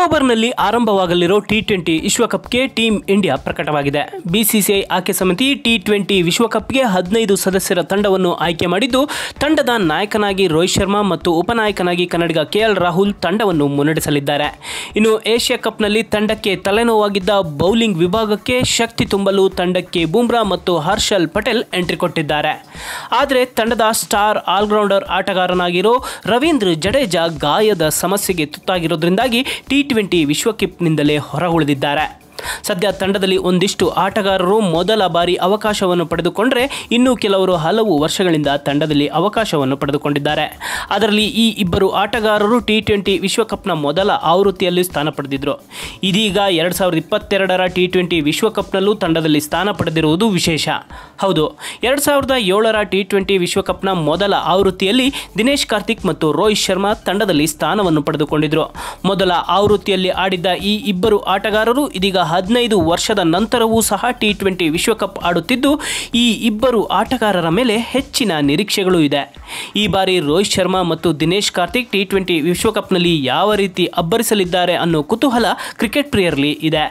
ಅಕ್ಟೋಬರ್ನಲ್ಲಿ ಆರಂಭವಾಗಲಿರೋ T twenty ವಿಶ್ವಕಪ್ಗೆ ಟೀಂ ಇಂಡಿಯಾ ಪ್ರಕಟವಾಗಿದೆ. ಬಿಸಿಸಿಐ ಆಯ್ಕೆ ಸಮಿತಿ ಟಿ ಟ್ವೆಂಟಿ ವಿಶ್ವಕಪ್ಗೆ ಹದಿನೈದು ಸದಸ್ಯರ ತಂಡವನ್ನು ಆಯ್ಕೆ ಮಾಡಿದ್ದು, ತಂಡದ ನಾಯಕನಾಗಿ ರೋಹಿತ್ ಶರ್ಮಾ ಮತ್ತು ಉಪನಾಯಕನಾಗಿ ಕನ್ನಡಿಗ ಕೆಎಲ್ ರಾಹುಲ್ ತಂಡವನ್ನು ಮುನ್ನಡೆಸಲಿದ್ದಾರೆ. ಇನ್ನು ಏಷ್ಯಾ ಕಪ್ನಲ್ಲಿ ತಂಡಕ್ಕೆ ತಲೆನೋವಾಗಿದ್ದ ಬೌಲಿಂಗ್ ವಿಭಾಗಕ್ಕೆ ಶಕ್ತಿ ತುಂಬಲು ತಂಡಕ್ಕೆ ಬೂಮ್ರಾ ಮತ್ತು ಹರ್ಷಲ್ ಪಟೇಲ್ ಎಂಟ್ರಿ ಕೊಟ್ಟಿದ್ದಾರೆ. ಆದರೆ ತಂಡದ ಸ್ಟಾರ್ ಆಲ್ರೌಂಡರ್ ಆಟಗಾರನಾಗಿರೋ ರವೀಂದ್ರ ಜಡೇಜಾ ಗಾಯದ ಸಮಸ್ಯೆಗೆ ತುತ್ತಾಗಿರೋದ್ರಿಂದಾಗಿ ಟಿ ಟ್ವೆಂಟಿ ವಿಶ್ವಕಪ್ನಿಂದಲೇ ಹೊರಗುಳಿದಿದ್ದಾರೆ. ಸದ್ಯ ತಂಡದಲ್ಲಿ ಒಂದಿಷ್ಟು ಆಟಗಾರರು ಮೊದಲ ಬಾರಿ ಅವಕಾಶವನ್ನು ಪಡೆದುಕೊಂಡರೆ ಇನ್ನೂ ಕೆಲವರು ಹಲವು ವರ್ಷಗಳಿಂದ ತಂಡದಲ್ಲಿ ಅವಕಾಶವನ್ನು ಪಡೆದುಕೊಂಡಿದ್ದಾರೆ. ಅದರಲ್ಲಿ ಈ ಇಬ್ಬರು ಆಟಗಾರರು ಟಿ ಟ್ವೆಂಟಿ ವಿಶ್ವಕಪ್ನ ಮೊದಲ ಆವೃತ್ತಿಯಲ್ಲಿ ಸ್ಥಾನ ಪಡೆದಿದ್ದರು ಇದೀಗ ಎರಡು ಸಾವಿರದ ಇಪ್ಪತ್ತೆರಡರ ಟಿ ಟ್ವೆಂಟಿ ವಿಶ್ವಕಪ್ನಲ್ಲೂ ತಂಡದಲ್ಲಿ ಸ್ಥಾನ ಪಡೆದಿರುವುದು ವಿಶೇಷ. ಹೌದು, ಎರಡು ಸಾವಿರದ ಏಳರ ಟಿ ಟ್ವೆಂಟಿ ವಿಶ್ವಕಪ್ನ ಮೊದಲ ಆವೃತ್ತಿಯಲ್ಲಿ ದಿನೇಶ್ ಕಾರ್ತಿಕ್ ಮತ್ತು ರೋಹಿತ್ ಶರ್ಮಾ ತಂಡದಲ್ಲಿ ಸ್ಥಾನವನ್ನು ಪಡೆದುಕೊಂಡಿದ್ದರು ಮೊದಲ ಆವೃತ್ತಿಯಲ್ಲಿ ಆಡಿದ್ದ ಈ ಇಬ್ಬರು ಆಟಗಾರರು ಇದೀಗ ಹದಿನೈದು ವರ್ಷದ ನಂತರವೂ ಸಹ ಟಿ ಟ್ವೆಂಟಿ ವಿಶ್ವಕಪ್ ಆಡುತ್ತಿದ್ದು, ಈ ಇಬ್ಬರು ಆಟಗಾರರ ಮೇಲೆ ಹೆಚ್ಚಿನ ನಿರೀಕ್ಷೆಗಳು ಇದೆ. ಈ ಬಾರಿ ರೋಹಿತ್ ಶರ್ಮಾ ಮತ್ತು ದಿನೇಶ್ ಕಾರ್ತಿಕ್ ಟಿ ಟ್ವೆಂಟಿ ವಿಶ್ವಕಪ್ನಲ್ಲಿ ಯಾವ ರೀತಿ ಅಬ್ಬರಿಸಲಿದ್ದಾರೆ ಅನ್ನೋ ಕುತೂಹಲ ಕ್ರಿಕೆಟ್ ಪ್ರಿಯರ್ಲಿ ಇದೆ.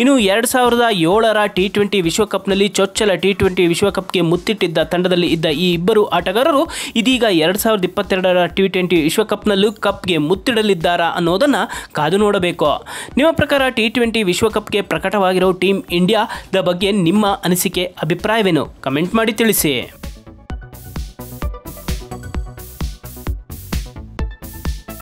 ಇನ್ನು ಎರಡು ಸಾವಿರದ ಏಳರ ಟಿ ಟ್ವೆಂಟಿ ವಿಶ್ವಕಪ್ನಲ್ಲಿ ಚೊಚ್ಚಲ ಟಿ ಟ್ವೆಂಟಿ ವಿಶ್ವಕಪ್ಗೆ ಮುತ್ತಿಟ್ಟಿದ್ದ ತಂಡದಲ್ಲಿ ಇದ್ದ ಈ ಇಬ್ಬರು ಆಟಗಾರರು ಇದೀಗ ಎರಡು ಸಾವಿರದ ಇಪ್ಪತ್ತೆರಡರ ಟಿ ಟ್ವೆಂಟಿ ವಿಶ್ವಕಪ್ನಲ್ಲೂ ಕಪ್ಗೆ ಮುತ್ತಿಡಲಿದ್ದಾರಾ ಅನ್ನೋದನ್ನು ಕಾದು ನೋಡಬೇಕು. ನಿಮ್ಮ ಪ್ರಕಾರ ಟಿ ಟ್ವೆಂಟಿ ವಿಶ್ವಕಪ್ಗೆ ಪ್ರಕಟವಾಗಿರೋ ಟೀಮ್ ಇಂಡಿಯಾದ ಬಗ್ಗೆ ನಿಮ್ಮ ಅನಿಸಿಕೆ, ಅಭಿಪ್ರಾಯವೇನು? ಕಮೆಂಟ್ ಮಾಡಿ ತಿಳಿಸಿ.